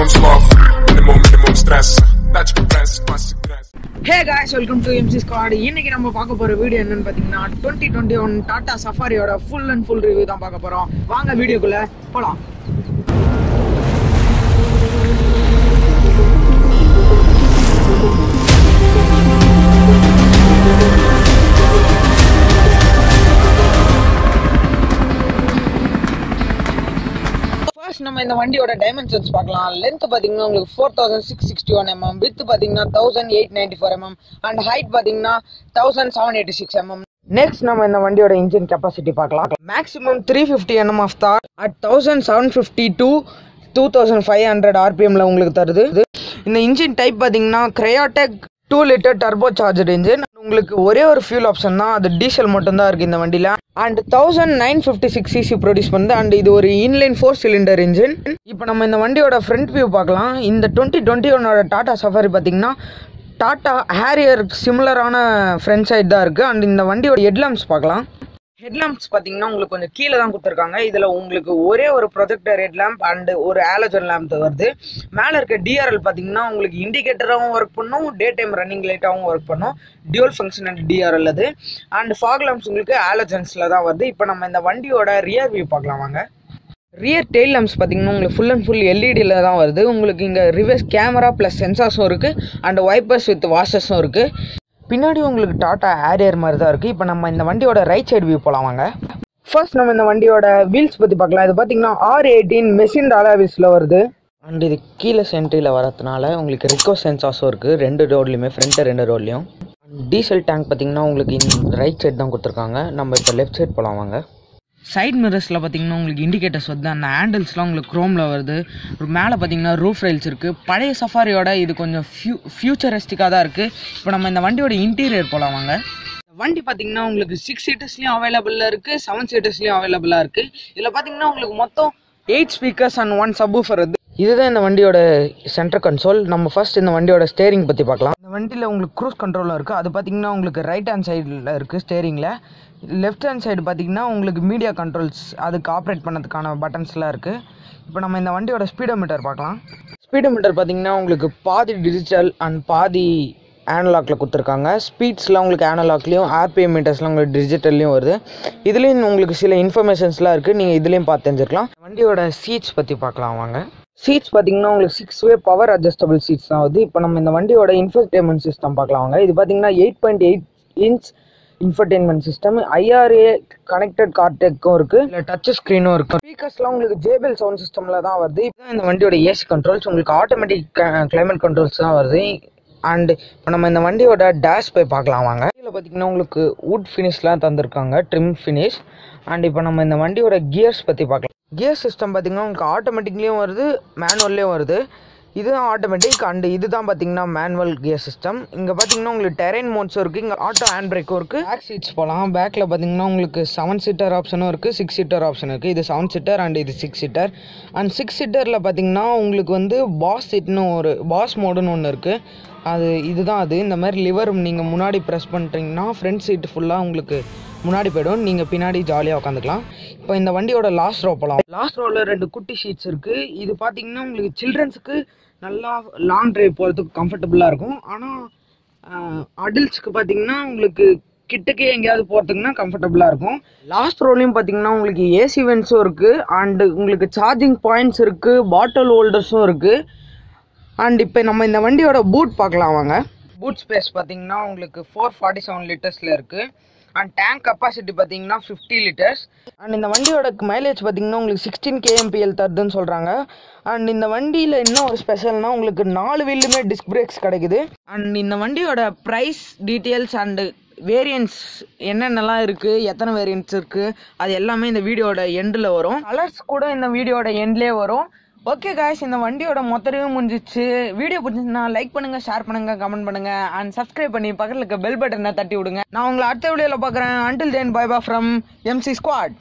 minimum sloth, minimum, minimum stress. That's your best, classic dress. Hey guys welcome to MC squad இன்னைக்கு நம்ம பார்க்க போற வீடியோ என்னன்னு பாத்தீங்கன்னா டுவெண்ட்டி டுவெண்ட்டி ஒன் டாடா சஃபாரியோட ஃபுல் அண்ட் ஃபுல் ரிவ்யூ தான் பார்க்க போறோம் வாங்க வீடியோக்குள்ள போலாம் ஃபர்ஸ்ட் நம்ம இந்த வண்டியோட டைமென்ஷன்ஸ் பார்க்கலாம். லென்த் பார்த்தீங்கன்னா உங்களுக்கு four thousand six sixty one mm width பார்த்தீங்கன்னா thousand eight ninety four mm and height பார்த்தீங்கன்னா thousand seven eighty six mm next நம்ம இந்த வண்டியோட இன்ஜின் கெப்பாசிட்டி பார்க்கலாம். Maximum three fifty mm of torque at thousand seven fifty two two thousand five hundred ஆர்பிஎம்ல உங்களுக்கு தருது. இந்த engine type பார்த்தீங்கன்னா Kryotec two litre turbo charger engine உங்களுக்கு ஒரே ஒரு ஃபியூல் ஆப்ஷன் தான். அது டீசல் மட்டும்தான் இருக்குது இந்த வண்டியில். And thousand nine fifty six CC produce பண்ணுது. அண்ட் இது ஒரு இன்லைன் ஃபோர் சிலிண்டர் இன்ஜின் இப்போ நம்ம இந்த வண்டியோட ஃப்ரண்ட் வியூ பார்க்கலாம். இந்த டுவெண்ட்டி டுவெண்ட்டி ஒன்னோட டாடா சஃபாரி பார்த்தீங்கன்னா டாட்டா ஹேரியர் சிமிலரான ஃப்ரண்ட் சைடு தான் இருக்குது அண்ட் இந்த வண்டியோட ஹெட்லாம்ப்ஸ் பார்க்கலாம். ஹெட்லாம்ப்ஸ் பார்த்தீங்கன்னா உங்களுக்கு கொஞ்சம் கீழே தான் கொடுத்துருக்காங்க. இதில் உங்களுக்கு ஒரே ஒரு ப்ரொஜெக்டர் ஹெட்லாம்ப் அண்ட் ஒரு ஆலோஜன் லேம்ப் வருது. மேலே இருக்க டிஆர்எல் பார்த்தீங்கன்னா உங்களுக்கு இண்டிகேட்டராகவும் ஒர்க் பண்ணும் டே டைம் ரன்னிங் லைட்டாகவும் ஒர்க் பண்ணும் டியூல் ஃபங்க்ஷன் அண்ட் டிஆர்எல் அது. அண்ட் ஃபாக் லேம்ப்ஸ் உங்களுக்கு ஆலோஜன்ஸில் தான் வருது. இப்போ நம்ம இந்த வண்டியோட ரியர் வியூ பார்க்கலாம் வாங்க. ரியர் டெய்ல் லேம்ப்ஸ் பார்த்தீங்கன்னா உங்களுக்கு ஃபுல் அண்ட் ஃபுல் எல்இடியில் தான் வருது. உங்களுக்கு இங்கே ரிவர்ஸ் கேமரா ப்ளஸ் சென்சார்ஸும் இருக்குது அண்ட் வைப்பர்ஸ் வித் வாஷஸும் இருக்குது பின்னாடி உங்களுக்கு டாட்டா ஹேரியர் மாதிரி தான் இருக்குது இப்போ நம்ம இந்த வண்டியோட ரைட் சைடு வியூ போகலாம் வாங்க. ஃபர்ஸ்ட் நம்ம இந்த வண்டியோட வீல்ஸ் பற்றி பார்க்கலாம். இது பார்த்தீங்கன்னா ஆர் எயிட்டீன் மெஷின் டாலா வீல்ஸில் வருது. அண்ட் இது கீழே சென்ட்ரியில் வரதுனால உங்களுக்கு ரிக்கோ சென்சார்ஸும் இருக்குது ரெண்டு ரோட்லையுமே ஃப்ரண்ட்டு ரெண்டு ரோட்லையும் டீசல் டேங்க் பார்த்தீங்கன்னா உங்களுக்கு இந்த ரைட் சைடு தான் கொடுத்துருக்காங்க. நம்ம இப்போ லெஃப்ட் சைடு போகலாம் வாங்க. சைட் மிரர்ஸில் பார்த்தீங்கன்னா உங்களுக்கு இண்டிகேட்டர்ஸ் வருது அந்த ஹேண்டில்ஸ்லாம் உங்களுக்கு க்ரோமில் வருது. மேலே பார்த்தீங்கன்னா ரூஃப் ரைல்ஸ் இருக்குது பழைய சஃபாரியோட இது கொஞ்சம் ஃபியூ ஃபியூச்சரிஸ்டிக்காக தான் இருக்குது இப்போ நம்ம இந்த வண்டியோட இன்டீரியர் போகலாம் வாங்க. வண்டி பார்த்தீங்கன்னா உங்களுக்கு சிக்ஸ் சீட்டர்ஸ்லையும் அவைலபிளாக இருக்குது செவன் சீட்டர்ஸ்லேயும் அவைலபிளாக இருக்குது இதில் பார்த்தீங்கன்னா உங்களுக்கு மொத்தம் eight speakers and one subwoofer வருது இதுதான் இந்த வண்டியோட சென்டர் கன்சோல் நம்ம ஃபர்ஸ்ட் இந்த வண்டியோட ஸ்டேரிங் பற்றி பார்க்கலாம். இந்த வண்டியில் உங்களுக்கு க்ரூஸ் கண்ட்ரோலும் இருக்குது அது பார்த்தீங்கன்னா உங்களுக்கு ரைட் ஹேண்ட் சைடில் இருக்குது ஸ்டேரிங்கில் லெஃப்ட் ஹேண்ட் சைடு பார்த்தீங்கன்னா உங்களுக்கு மீடியா கண்ட்ரோல்ஸ் அதுக்கு ஆப்ரேட் பண்ணதுக்கான பட்டன்ஸ்லாம் இருக்குது இப்போ நம்ம இந்த வண்டியோட ஸ்பீடோமீட்டர் பார்க்கலாம். ஸ்பீடோமீட்டர் பார்த்தீங்கன்னா உங்களுக்கு பாதி டிஜிட்டல் அண்ட் பாதி ஆனலாக்ல கொடுத்துருக்காங்க. ஸ்பீட்ஸ்லாம் உங்களுக்கு ஆனலாக்லேயும் ஆர்பிஎம் மீட்டர்ஸ்லாம் உங்களுக்கு டிஜிட்டல்லையும் வருது. இதுலேயும் உங்களுக்கு சில இன்ஃபர்மேஷன்ஸ்லாம் இருக்குது நீங்கள் இதுலேயும் பார்த்து தெரிஞ்சுக்கலாம். வண்டியோட சீட்ஸ் பற்றி பார்க்கலாம் வாங்க. சீட்ஸ் பார்த்தீங்கன்னா உங்களுக்கு six way power adjustable seats தான் வருது. இப்போ நம்ம இந்த வண்டியோட இன்ஃபர்டெயின்மெண்ட் சிஸ்டம் பார்க்கலாம் வாங்க. இது பார்த்தீங்கன்னா eight point eight inch infotainment system IRA connected கார்டெக்கும் இருக்குது இல்லை டச் ஸ்க்ரீனும் இருக்குது ஸ்பீக்கர்ஸ்லாம் உங்களுக்கு ஜேபிஎல் சவுண்ட் சிஸ்டமில் தான் வருது. இப்போ இந்த வண்டியோட ஏசி கண்ட்ரோல்ஸ் உங்களுக்கு ஆட்டோமேட்டிக் கிளைமேட் கண்ட்ரோல்ஸ் தான் வருது. அண்ட் இப்போ நம்ம இந்த வண்டியோட டேஷ் போய் பார்க்கலாம் வாங்க. இதில் பார்த்தீங்கன்னா உங்களுக்கு வுட் ஃபினிஷ்லாம் தந்திருக்காங்க. ட்ரிம் ஃபினிஷ் அண்ட் இப்போ நம்ம இந்த வண்டியோட கியர்ஸ் பற்றி பார்க்கலாம். கியர் சிஸ்டம் பார்த்தீங்கன்னா உங்களுக்கு ஆட்டோமேட்டிக்லேயும் வருது மேனுவல்லையும் வருது. இதுதான் ஆட்டோமேட்டிக் அண்டு இதுதான் பார்த்தீங்கன்னா மேனுவல் கியர் சிஸ்டம் இங்கே பார்த்தீங்கன்னா உங்களுக்கு டெரைன் மோட்ஸும் இருக்குது இங்கே ஆட்டோ ஹேண்ட் பிரேக்கும் இருக்குது பேக் சீட்ஸ் போகலாம் பேக்கில் பார்த்தீங்கன்னா உங்களுக்கு செவன் சீட்டர் ஆப்ஷனும் இருக்குது சிக்ஸ் சீட்டர் ஆப்ஷன் இருக்குது இது செவன் சீட்டர் அண்ட் இது சிக்ஸ் சீட்டர் அண்ட் சிக்ஸ் சீட்டரில் பார்த்தீங்கன்னா உங்களுக்கு வந்து பாஸ் சீட்னு ஒரு பாஸ் மோடுன்னு ஒன்று இருக்குது அது இதுதான் அது. இந்த மாதிரி லிவர் நீங்கள் முன்னாடி ப்ரெஸ் பண்ணுறீங்கன்னா ஃப்ரண்ட் சீட் ஃபுல்லாக உங்களுக்கு முன்னாடி போயிடும். நீங்கள் பின்னாடி ஜாலியாக உட்காந்துக்கலாம். இப்போ இந்த வண்டியோட லாஸ்ட் ரோ போகலாம் லாஸ்ட் ரோவில் ரெண்டு குட்டி ஷீட்ஸ் இருக்குது இது பார்த்தீங்கன்னா உங்களுக்கு சில்ட்ரன்ஸுக்கு நல்லா லாங் ட்ரைவ் போகிறதுக்கு கம்ஃபர்டபுளாக இருக்கும். ஆனால் அடல்ட்ஸ்க்கு பார்த்தீங்கன்னா உங்களுக்கு கிட்டக்கே எங்கேயாவது போகிறதுக்குன்னா கம்ஃபர்டபுளாக இருக்கும். லாஸ்ட் ரோலையும் பார்த்தீங்கன்னா உங்களுக்கு ஏசி வென்ஸும் இருக்குது அண்டு உங்களுக்கு சார்ஜிங் பாயிண்ட்ஸ் இருக்குது பாட்டில் ஹோல்டர்ஸும் இருக்குது அண்ட் இப்போ நம்ம இந்த வண்டியோட பூட் பார்க்கலாம் வாங்க. பூட் ஸ்பேஸ் பார்த்தீங்கன்னா உங்களுக்கு ஃபோர் ஃபார்ட்டி செவன் லிட்டர்ஸில் இருக்குது அண்ட் டேங்க் கெப்பாசிட்டி பார்த்தீங்கன்னா ஃபிஃப்டி லிட்டர்ஸ் அண்ட் இந்த வண்டியோட மைலேஜ் பார்த்தீங்கன்னா உங்களுக்கு சிக்ஸ்டீன் கேஎம்பிஎல் தருதுன்னு சொல்கிறாங்க அண்ட் இந்த வண்டியில் என்ன ஒரு ஸ்பெஷல்னா உங்களுக்கு நாலு வீல்லுமே டிஸ்க் பிரேக்ஸ் கிடைக்குது. அண்ட் இந்த வண்டியோட ப்ரைஸ் டீட்டெயில்ஸ் அண்டு வேரியன்ட்ஸ் என்னென்னலாம் இருக்குது எத்தனை வேரியன்ட்ஸ் இருக்குது அது எல்லாமே இந்த வீடியோட எண்டில் வரும். கலர்ஸ் கூட இந்த வீடியோட எண்ட்லேயே வரும். ஓகே காய்ஸ் இந்த வண்டியோட மொத்த review முடிஞ்சிச்சு. வீடியோ பிடிச்சிருந்தா லைக் பண்ணுங்க ஷேர் பண்ணுங்க கமெண்ட் பண்ணுங்க அண்ட் சப்ஸ்கிரைப் பண்ணி பக்கத்தில் இருக்க பெல் பட்டனை தட்டி விடுங்க. நான் உங்களை அடுத்த வீடியோவில் பார்க்குறேன். அன்டில் தென் பை பா ஃப்ரம் எம்சி ஸ்குவாட்